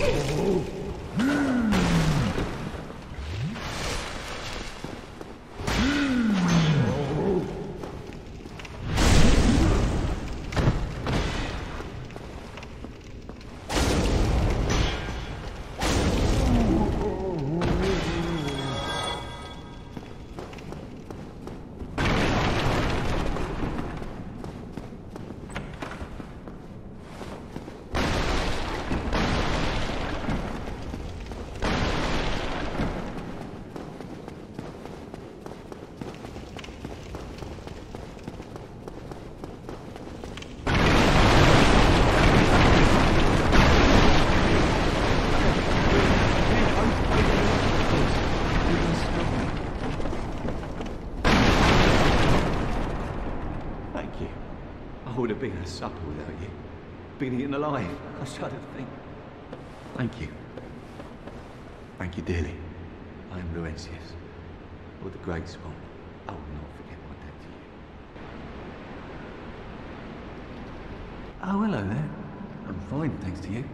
You. Eaten alive. I shudder to think. Thank you. Thank you dearly. I am Laurentius. Or the Great Swamp. I will not forget my debt to you. Oh, hello there. I'm fine, thanks to you.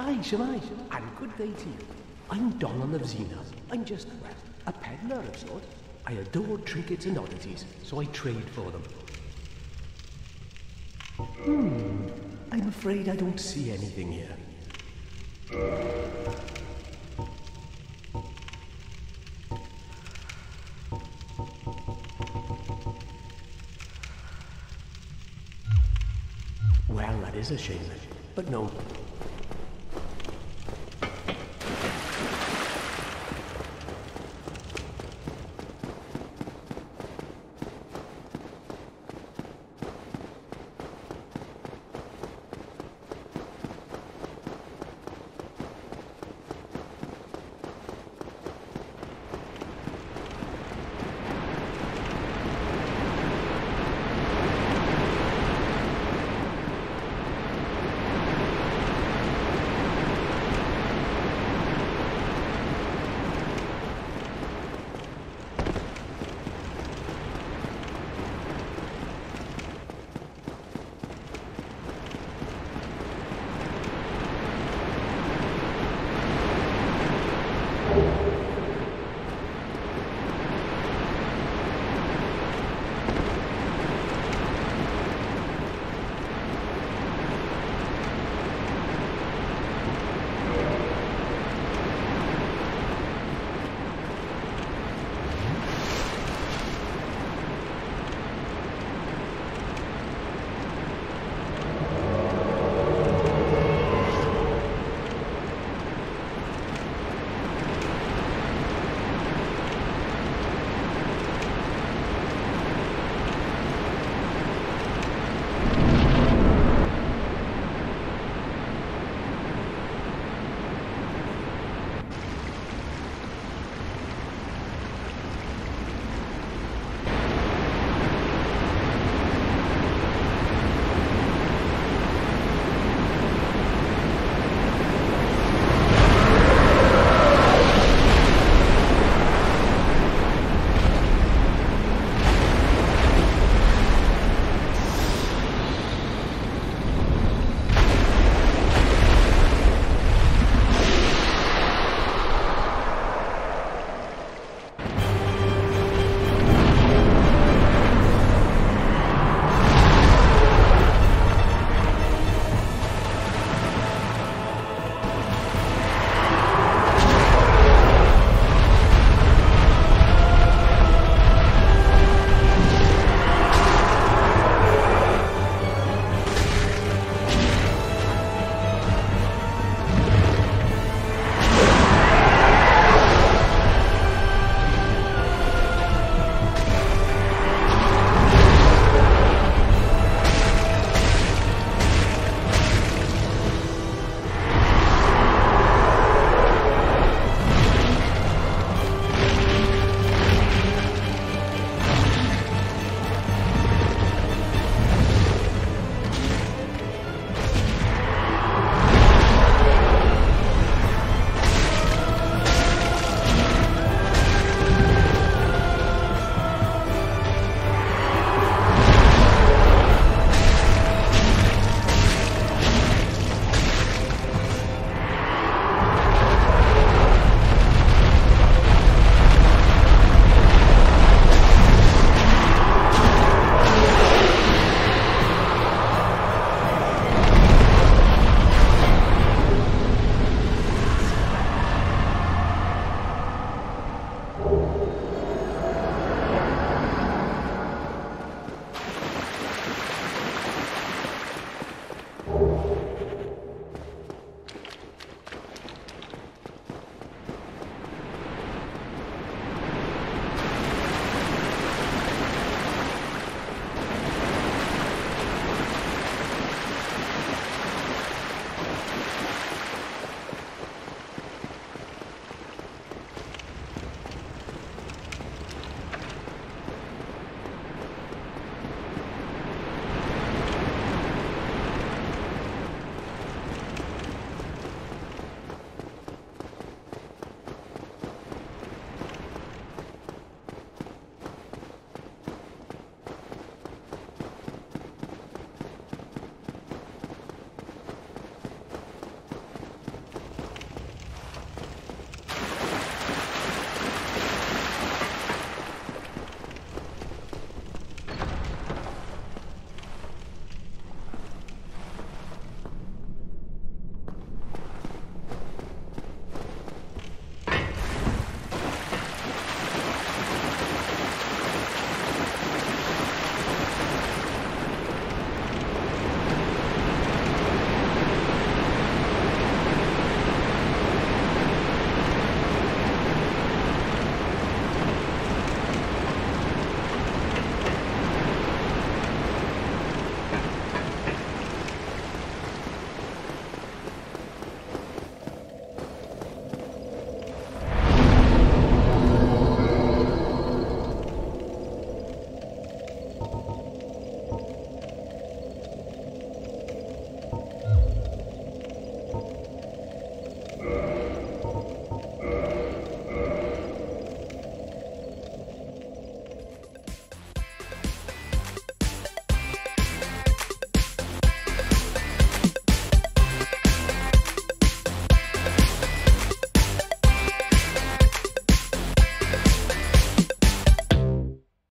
Shemai, and good day to you. I'm Domhnall of Zena. I'm just, well, a peddler of sorts. I adore trinkets and oddities, so I trade for them. Hmm, I'm afraid I don't see anything here. Well, that is a shame. But no,